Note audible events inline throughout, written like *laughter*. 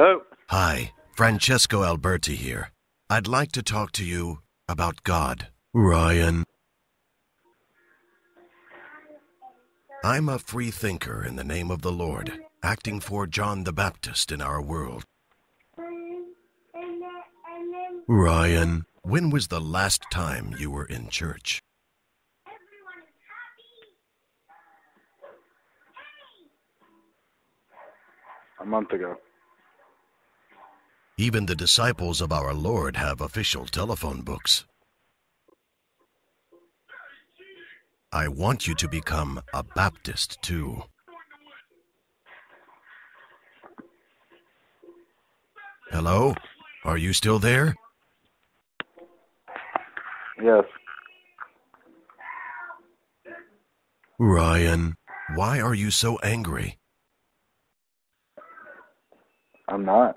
Oh, Hi, Francesco Alberti here. I'd like to talk to you about God. Ryan. I'm a free thinker in the name of the Lord, acting for John the Baptist in our world. Ryan, when was the last time you were in church? a month ago. Even the disciples of our Lord have official telephone books. I want you to become a Baptist too. Hello? Are you still there? Yes. Ryan, why are you so angry? I'm not.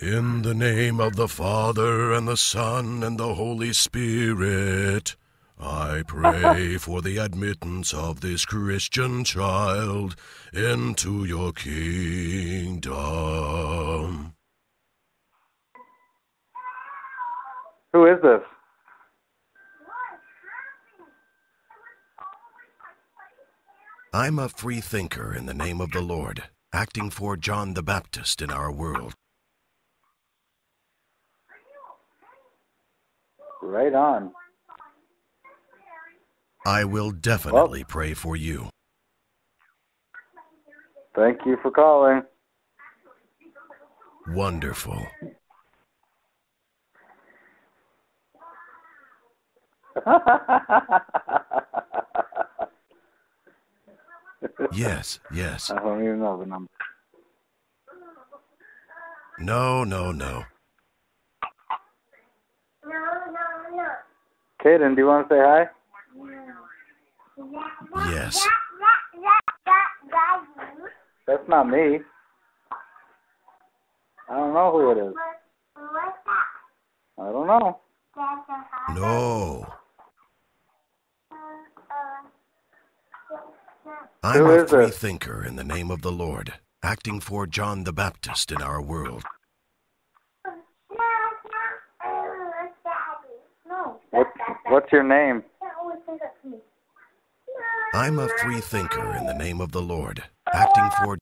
In the name of the Father and the Son and the Holy Spirit, I pray *laughs* for the admittance of this Christian child into your kingdom. Who is this? I'm a free thinker in the name of the Lord, acting for John the Baptist in our world. Right on. I will definitely pray for you. Thank you for calling. Wonderful. *laughs* Yes, yes. I don't even know the number. No, no, no. Kaden, do you want to say hi? Yes. That's not me. I don't know who it is. I don't know. No. I'm Who a free it? thinker in the name of the Lord, acting for John the Baptist in our world. What's your name? I'm a free thinker in the name of the Lord, acting for